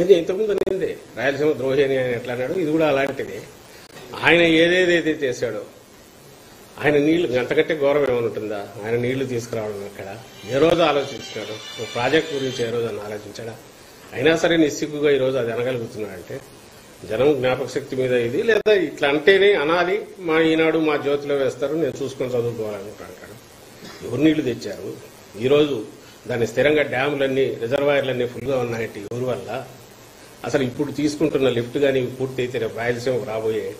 ఇది ఇంతకుముందు అనేది రాయలసీమ ద్రోహి అని ఆయన ఎట్లా అన్నాడు? ఇది కూడా అలాంటిది. ఆయన ఏదేదైతే చేశాడో ఆయన నీళ్ళు అంతకంటే గౌరవం ఏమైనా ఉంటుందా? ఆయన నీళ్ళు తీసుకురావడం అక్కడ ఏ రోజు ఆలోచించినాడు? ఓ ప్రాజెక్ట్ గురించి ఏ రోజు అని ఆలోచించాడా? అయినా సరే నిస్సిగ్గుగా ఈ రోజు అది అనగలుగుతున్నాడంటే జనం జ్ఞాపక శక్తి మీద ఇది లేదా ఇట్లా అంటేనే అనాలి మా ఈనాడు మా జ్యోతిలో వేస్తారు నేను చూసుకొని చదువుకోవాలనుకుంటాను ఎవరు నీళ్ళు తెచ్చారు? ఈరోజు దాని స్థిరంగా డ్యాములన్నీ రిజర్వాయర్లన్నీ ఫుల్గా ఉన్నాయంటే ఎవరి వల్ల? అసలు ఇప్పుడు తీసుకుంటున్న లిఫ్ట్ కానీ పూర్తి అయితే రేపు రాయలసీమకు రాబోయే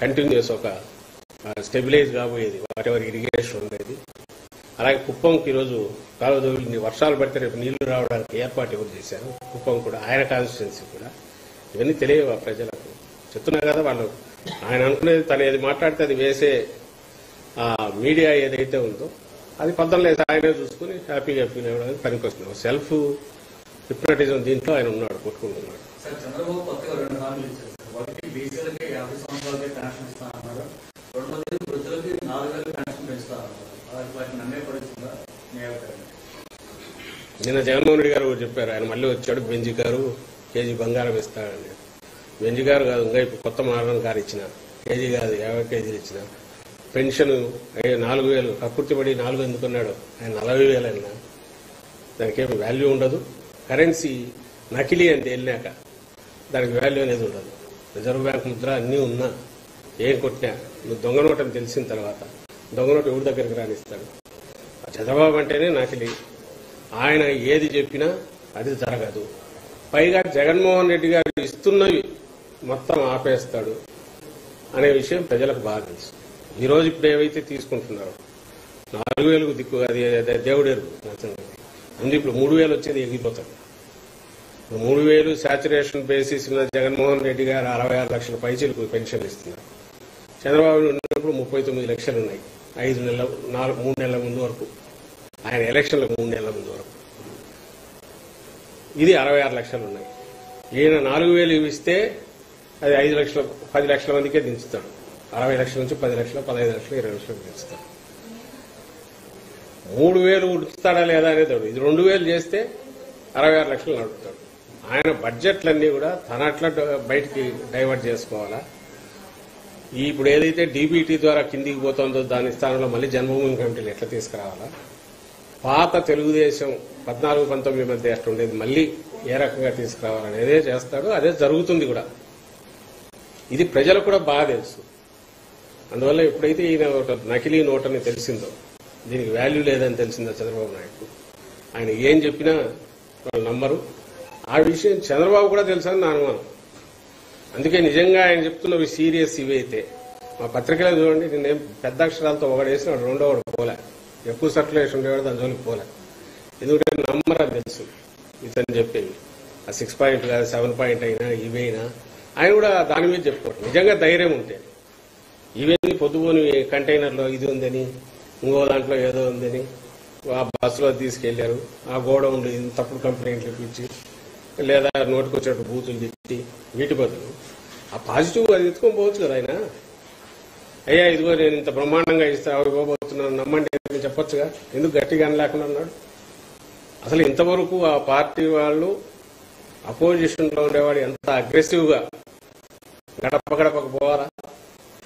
కంటిన్యూస్ ఒక స్టెబిలైజ్ కాబోయేది. వాట్ ఎవర్ ఇరిగేషన్ ఉండేది. అలాగే కుప్పంకి ఈరోజు కాలువదోవిని వర్షాలు పడితే రేపు నీళ్ళు రావడానికి ఏర్పాటు ఎవరు చేశారు? కుప్పం కూడా ఆయన కాన్స్టిట్యున్సీ కూడా. ఇవన్నీ తెలియవు ఆ ప్రజలకు? చెప్తున్నా కదా వాళ్ళు. ఆయన అనుకునేది తను ఏది మాట్లాడితే అది వేసే మీడియా ఏదైతే ఉందో అది పద్ధతిలో ఆయనే చూసుకుని హ్యాపీగా ఫీల్ అవ్వడానికి పనికొస్తుంది. సెల్ఫ్ హిప్నటిజం దీంట్లో ఆయన ఉన్నాడు కొట్టుకుంటున్నాడు నిన్న జగన్మోహన్ రెడ్డి గారు చెప్పారు ఆయన మళ్ళీ వచ్చాడు బెంజి గారు కేజీ బంగారం ఇస్తాడని బెంజి గారు కాదు ఇంకా ఇప్పుడు కొత్త మరణం గారు ఇచ్చిన. కేజీ కాదు యాభై కేజీలు ఇచ్చిన. పెన్షన్ నాలుగు వేలు కక్కుర్తిపడి నాలుగు ఎందుకున్నాడు ఆయన నలభై వేలు అయినా దానికి వాల్యూ ఉండదు. కరెన్సీ నకిలీ అని తేలినాక దానికి వాల్యూ అనేది ఉండదు. రిజర్వ్ బ్యాంక్ ముద్ర అన్నీ ఉన్నా ఏం కొట్టినా నువ్వు దొంగ నోట్ అని తెలిసిన తర్వాత దొంగ నోటు ఎవరి దగ్గరికి రానిస్తాడు? ఆ చంద్రబాబు అంటేనే నకిలీ. ఆయన ఏది చెప్పినా అది జరగదు. పైగా జగన్మోహన్ రెడ్డి గారు ఇస్తున్నవి మొత్తం ఆపేస్తాడు అనే విషయం ప్రజలకు బాగా తెలుసు. ఈ రోజు ఇప్పుడు ఏవైతే తీసుకుంటున్నారో నాలుగు వేలకు దిక్కు అది దేవుడు ఎరుగు ముందు ఇప్పుడు మూడు వేలు వచ్చేది ఎగిరిపోతాడు ఇప్పుడు మూడు వేలు సాచురేషన్ బేసిస్ మీద జగన్మోహన్ రెడ్డి గారు అరవై ఆరు లక్షల పైచీలకు పెన్షన్ ఇస్తున్నారు. చంద్రబాబు ఉన్నప్పుడు ముప్పై తొమ్మిది లక్షలు ఉన్నాయి. ఐదు నెలల నాలుగు మూడు నెలల ముందు వరకు. ఆయన ఎలక్షన్లకు మూడు నెలల ముందు వరకు. ఇది అరవై ఆరు లక్షలు ఉన్నాయి. ఈయన నాలుగు వేలు ఇస్తే అది ఐదు లక్షల పది లక్షల మందికే దించుతాడు. అరవై లక్షల నుంచి పది లక్షలు పదహైదు లక్షలు ఇరవై లక్షలకు పెంచుతారు మూడు వేలు ఉడుకుతాడా లేదా అనేది ఇది రెండు వేలు చేస్తే అరవై ఆరు లక్షలు నడుపుతాడు. ఆయన బడ్జెట్లన్నీ కూడా తన అట్లా బయటికి డైవర్ట్ చేసుకోవాలా? ఇప్పుడు ఏదైతే డీబీటీ ద్వారా కిందికి పోతుందో దాని స్థానంలో మళ్ళీ జన్మభూమి కమిటీలు ఎట్లా తీసుకురావాలా? పాత తెలుగుదేశం పద్నాలుగు పంతొమ్మిది మధ్య ఎట్లా ఉండేది. మళ్ళీ ఏ రకంగా తీసుకురావాలనేదే చేస్తాడు. అదే జరుగుతుంది కూడా. ఇది ప్రజలకు కూడా బాగా తెలుసు. అందువల్ల ఎప్పుడైతే ఈయన ఒక నకిలీ నోట్ అని తెలిసిందో దీనికి వాల్యూ లేదని తెలిసిందో చంద్రబాబు నాయుడు. ఆయన ఏం చెప్పినా వాళ్ళు నమ్మరు. ఆ విషయం చంద్రబాబు కూడా తెలుసని నా అనుమానం. అందుకే నిజంగా ఆయన చెప్తున్నవి సీరియస్ ఇవి అయితే. మా పత్రికలో చూడండి నేనేం పెద్ద అక్షరాలతో ఒకడేసిన వాడు రెండో వాడు పోలే. ఎక్కువ సర్క్యులేషన్ ఉండేవాడు దాని జోలికి పోలే. ఎందుకంటే నమ్మరని తెలుసు. ఇతను చెప్పేవి. ఆ సిక్స్ పాయింట్ కాదు సెవెన్ పాయింట్ అయినా ఇవైనా. ఆయన కూడా దాని మీద చెప్పుకోవటం నిజంగా ధైర్యం ఉంటే. ఇవన్నీ పొద్దుపోని కంటైనర్లో ఇది ఉందని ఇంకో దాంట్లో ఏదో ఉందని ఆ బస్సులో తీసుకెళ్ళారు. ఆ గోడౌన్లు ఇది తప్పుడు కంప్లైంట్లు ఇప్పించి లేదా నోటికొచ్చేట్టు బూతులు తిట్టి వీటి బదులు ఆ పాజిటివ్ అది ఎత్తుకొని పోవచ్చు కదా ఆయన. అయ్యా ఇదిగో నేను ఇంత బ్రహ్మాండంగా ఇస్తా అవి ఇవ్వబోతున్నాను నమ్మండి అని చెప్పొచ్చుగా? ఎందుకు గట్టిగా అనలేకుండా ఉన్నాడు? అసలు ఇంతవరకు ఆ పార్టీ వాళ్ళు అపోజిషన్లో ఉండేవాడు ఎంత అగ్రెసివ్గా గడప గడపకు పోవాలా?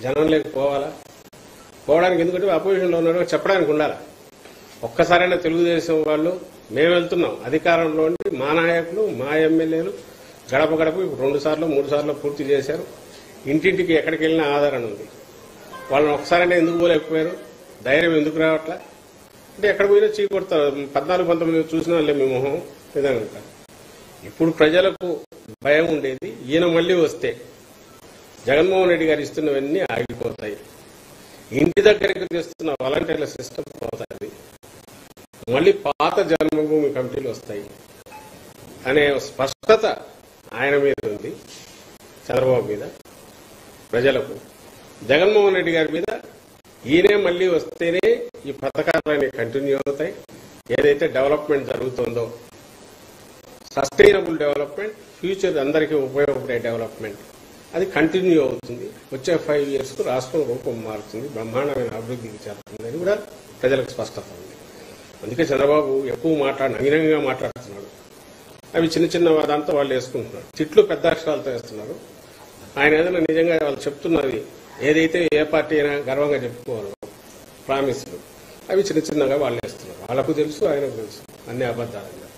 జనం లేక పోవాలా? పోవడానికి ఎందుకంటే అపోజిషన్లో ఉన్నాడు చెప్పడానికి ఉండాలా? ఒక్కసారైనా తెలుగుదేశం వాళ్ళు మేము వెళ్తున్నాం. అధికారంలో మా నాయకులు మా ఎమ్మెల్యేలు గడప గడప ఇప్పుడు రెండు సార్లు మూడు సార్లు పూర్తి చేశారు. ఇంటింటికి ఎక్కడికి వెళ్ళినా ఆధారం ఉంది. వాళ్ళని ఒకసారైనా ఎందుకు పోలేకపోయారు? ధైర్యం ఎందుకు రావట్లా? అంటే ఎక్కడ పోయినా చీకొడతారు పద్నాలుగు పంతొమ్మిది చూసిన వాళ్ళే మీ మొహం. విధంగా ఇప్పుడు ప్రజలకు భయం ఉండేది. ఈయన మళ్ళీ వస్తే జగన్మోహన్ రెడ్డి గారు ఇస్తున్నవన్నీ ఆగిపోతాయి. ఇంటి దగ్గరికి తెస్తున్న వాలంటీర్ల సిస్టమ్ పోతుంది. మళ్ళీ పాత జన్మభూమి కమిటీలు వస్తాయి. అనే స్పష్టత ఆయన మీద ఉంది చంద్రబాబు మీద ప్రజలకు. జగన్మోహన్ రెడ్డి గారి మీద ఈయనే మళ్ళీ వస్తేనే ఈ పథకాలన్నీ కంటిన్యూ అవుతాయి. ఏదైతే డెవలప్మెంట్ జరుగుతుందో సస్టైనబుల్ డెవలప్మెంట్ ఫ్యూచర్ అందరికీ ఉపయోగపడే డెవలప్మెంట్ అది కంటిన్యూ అవుతుంది. వచ్చే ఫైవ్ ఇయర్స్ రాష్ట్రం రూపం మారుతుంది. బ్రహ్మాండమైన అభివృద్ధికి చేరుతుంది కూడా ప్రజలకు స్పష్టత ఉంది. అందుకే చంద్రబాబు ఎక్కువ మాట్లాడి అంగినంగా మాట్లాడుతున్నాడు. అవి చిన్న చిన్న వాదంతా వాళ్ళు వేసుకుంటున్నారు. తిట్లు పెద్ద అక్షరాలతో వేస్తున్నారు. ఆయన ఏదైనా నిజంగా వాళ్ళు చెప్తున్నది ఏదైతే ఏ పార్టీ అయినా గర్వంగా చెప్పుకోవాలో ప్రామిస్లు అవి చిన్న చిన్నగా వాళ్ళు వేస్తున్నారు. వాళ్ళకు తెలుసు ఆయనకు తెలుసు. అన్ని అబద్ధాలు.